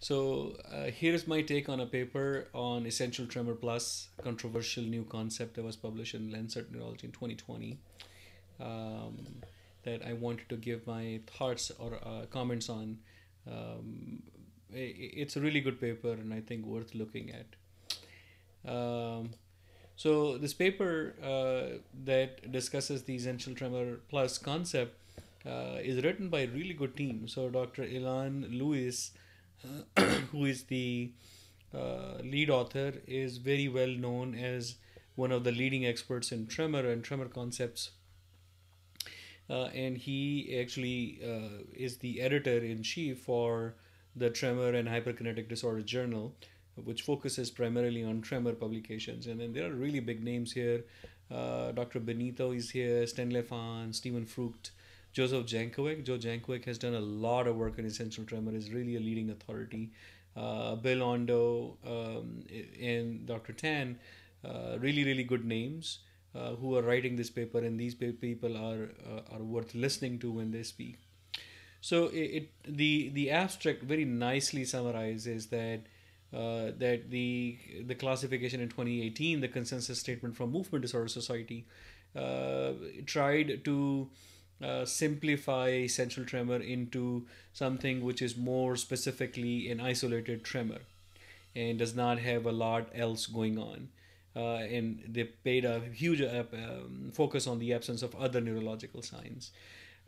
So uh, here's my take on a paper on essential tremor plus, controversial new concept that was published in Lancet Neurology in 2020. Um, that I wanted to give my thoughts or uh, comments on. Um, it's a really good paper and I think worth looking at. Um, so this paper uh, that discusses the essential tremor plus concept uh, is written by a really good team. So Dr. Elan Louis, who is the uh, lead author, is very well known as one of the leading experts in tremor and tremor concepts. Uh, and he actually uh, is the editor in chief for the Tremor and Hyperkinetic Disorder Journal, which focuses primarily on tremor publications. And then there are really big names here. Uh, Dr. Benito is here, Stanley Fahn, Stephen Frucht, Joseph Jankovic. Joe Jankovic has done a lot of work in essential tremor, is really a leading authority. Uh, Bill Ondo um, and Dr. Tan, uh, really, really good names uh, who are writing this paper, and these people are, uh, are worth listening to when they speak. So it, it the the abstract very nicely summarizes that uh, that the the classification in 2018, the consensus statement from Movement Disorder Society, uh, tried to uh, simplify essential tremor into something which is more specifically an isolated tremor and does not have a lot else going on. Uh, and they paid a huge uh, um, focus on the absence of other neurological signs.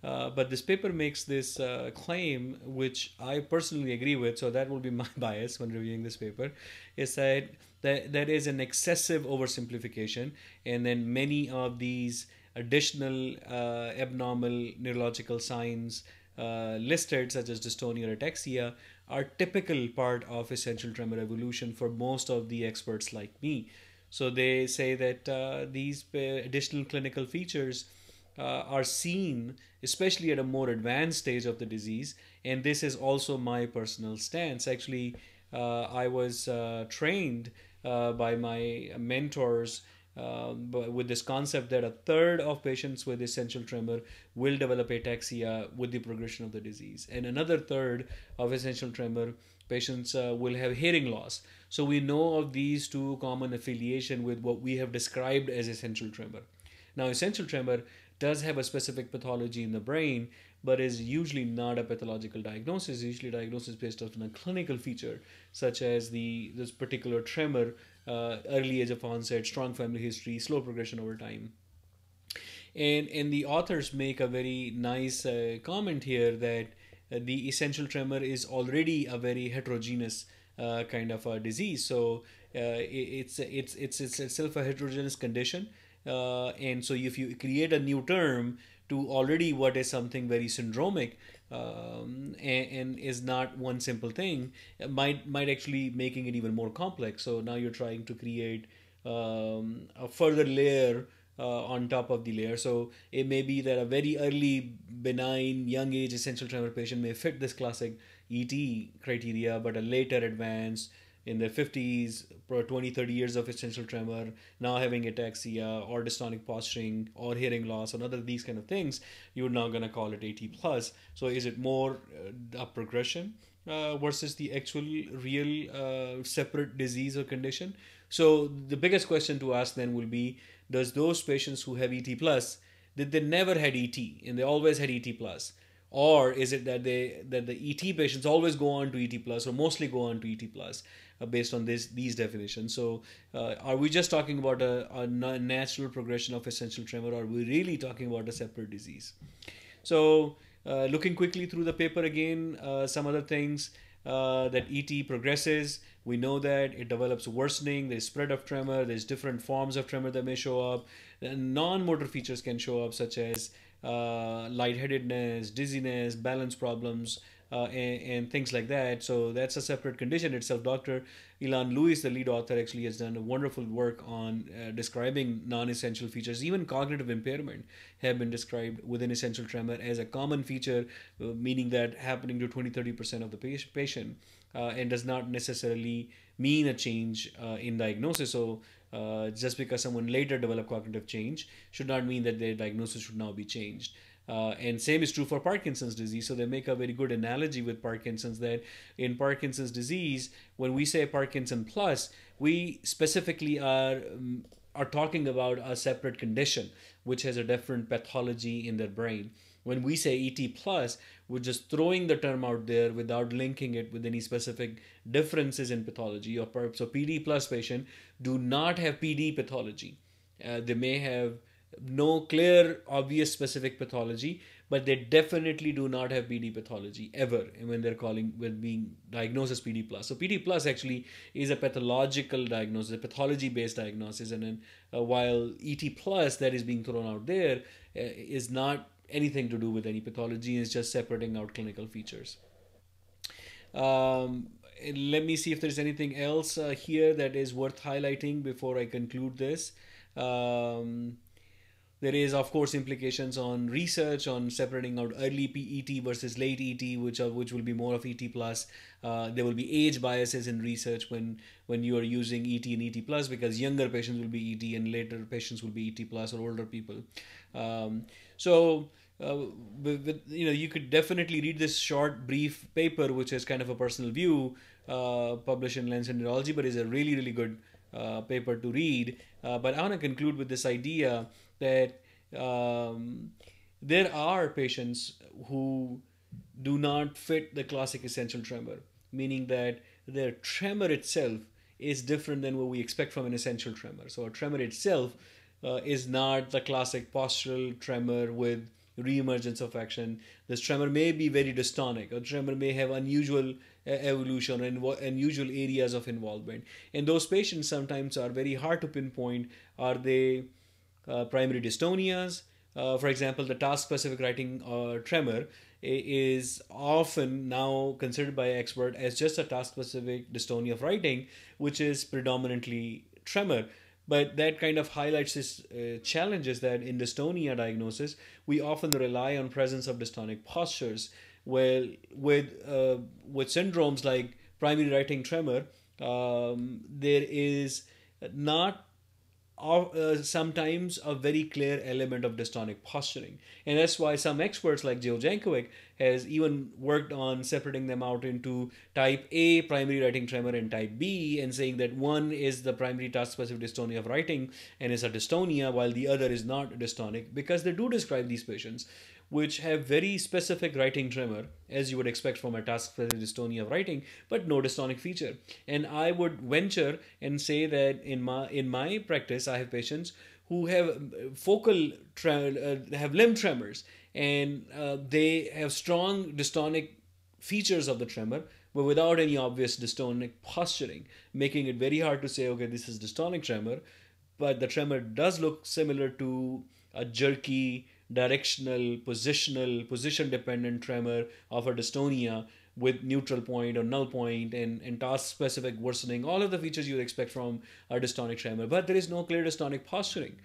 Uh, but this paper makes this uh, claim, which I personally agree with, so that will be my bias when reviewing this paper, is that that, that is an excessive oversimplification, and then many of these additional uh, abnormal neurological signs uh, listed, such as dystonia or ataxia, are typical part of essential tremor evolution for most of the experts like me. So they say that uh, these uh, additional clinical features uh, are seen, especially at a more advanced stage of the disease, and this is also my personal stance. Actually, uh, I was trained by my mentors um, but with this concept that a third of patients with essential tremor will develop ataxia with the progression of the disease, and another third of essential tremor patients uh, will have hearing loss. So we know of these two common affiliation with what we have described as essential tremor. Now, essential tremor does have a specific pathology in the brain, but is usually not a pathological diagnosis. Usually, diagnosis based on a clinical feature, such as the this particular tremor uh, early age of onset, strong family history, slow progression over time. And, and the authors make a very nice uh, comment here that uh, the essential tremor is already a very heterogeneous uh, kind of a disease. So uh, it's, it's, it's, it's itself a heterogeneous condition. Uh, and so if you create a new term to already what is something very syndromic, um, and, and, is not one simple thing might might actually making it even more complex. So now you're trying to create um, a further layer uh, on top of the layer. So it may be that a very early benign young age essential tremor patient may fit this classic et criteria but a later advanced in their 50s, 20, 30 years of essential tremor, now having ataxia or dystonic posturing or hearing loss or other these kind of things, you're now going to call it ET plus. So is it more uh, a progression uh, versus the actual real uh, separate disease or condition? So the biggest question to ask then will be, does those patients who have ET plus, did they never had ET and they always had ET plus? Or is it that they that the ET patients always go on to ET plus or mostly go on to ET plus? Uh, based on this these definitions. So, uh, are we just talking about a, a, natural progression of essential tremor, or are we really talking about a separate disease? So, uh, looking quickly through the paper again, some other things. Uh, that ET progresses. We know that it develops worsening. There's spread of tremor. There's different forms of tremor that may show up. Non-motor features can show up, such as uh, lightheadedness, dizziness, balance problems, uh, and, and, things like that. So that's a separate condition itself. Dr. Elan Louis, the lead author, actually has done a wonderful work on uh, describing non-essential features. Even cognitive impairment have been described within essential tremor as a common feature, uh, meaning that happening to 20-30% of the patient, and does not necessarily mean a change uh, in diagnosis. So uh, just because someone later developed cognitive change should not mean that their diagnosis should now be changed. Uh, and same is true for Parkinson's disease. So they make a very good analogy with Parkinson's that in Parkinson's disease, when we say Parkinson plus, we specifically are um, are talking about a separate condition which has a different pathology in their brain. When we say ET plus, we're just throwing the term out there without linking it with any specific differences in pathology. Or so PD plus patient do not have PD pathology. Uh, they may have no clear, obvious, specific pathology, but they definitely do not have PD pathology ever when they're calling when being diagnosed as PD plus. So PD plus actually is a pathological diagnosis, a pathology-based diagnosis, and then uh, while ET plus that is being thrown out there uh, is not anything to do with any pathology, it's just separating out clinical features. Um, let me see if there's anything else uh, here that is worth highlighting before I conclude this. Um, there is, of course, implications on research on separating out early ET versus late ET, which are which will be more of ET plus. Uh, there will be age biases in research when when you are using ET and ET plus because younger patients will be ET and later patients will be ET plus or older people. Um, so. Uh, with, with, you know, you could definitely read this short, brief paper, which is kind of a personal view, uh, published in Lancet Neurology, but is a really, really good uh, paper to read. Uh, but I want to conclude with this idea that um, there are patients who do not fit the classic essential tremor, meaning that their tremor itself is different than what we expect from an essential tremor. So a tremor itself uh, is not the classic postural tremor with reemergence of action. This tremor may be very dystonic. A tremor may have unusual uh, evolution and unusual areas of involvement. And those patients sometimes are very hard to pinpoint. Are they uh, primary dystonias. Uh, for example, the task-specific writing uh, tremor is often now considered by expert as just a task-specific dystonia of writing, which is predominantly tremor. But that kind of highlights this uh, challenges that in dystonia diagnosis, we often rely on presence of dystonic postures. Well, with uh, with syndromes like primary writing tremor, um, there is not uh, sometimes a very clear element of dystonic posturing. And that's why some experts like Joe Jankovic has even worked on separating them out into type A primary writing tremor and type B and saying that one is the primary task specific dystonia of writing and is a dystonia while the other is not dystonic because they do describe these patients which have very specific writing tremor, as you would expect from a task specific dystonia of writing, but no dystonic feature. And I would venture and say that in my in my practice, I have patients who have focal uh, have limb tremors, and uh, they have strong dystonic features of the tremor, but without any obvious dystonic posturing, making it very hard to say, okay, this is dystonic tremor, but the tremor does look similar to a jerky directional, positional, position dependent tremor of a dystonia with neutral point or null point and, and task specific worsening, all of the features you would expect from a dystonic tremor, but there is no clear dystonic posturing.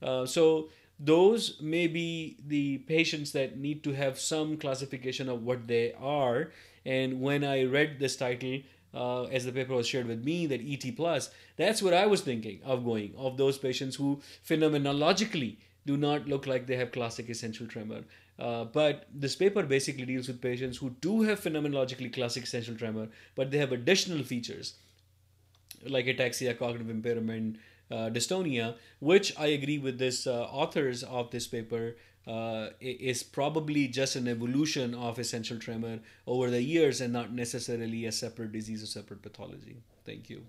Uh, so those may be the patients that need to have some classification of what they are. And when I read this title, uh, as the paper was shared with me, that ET plus, that's what I was thinking of going, of those patients who phenomenologically do not look like they have classic essential tremor. Uh, but this paper basically deals with patients who do have phenomenologically classic essential tremor, but they have additional features like ataxia, cognitive impairment, dystonia, which I agree with this uh, authors of this paper uh, is probably just an evolution of essential tremor over the years and not necessarily a separate disease or separate pathology. Thank you.